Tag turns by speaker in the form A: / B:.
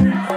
A: Bye.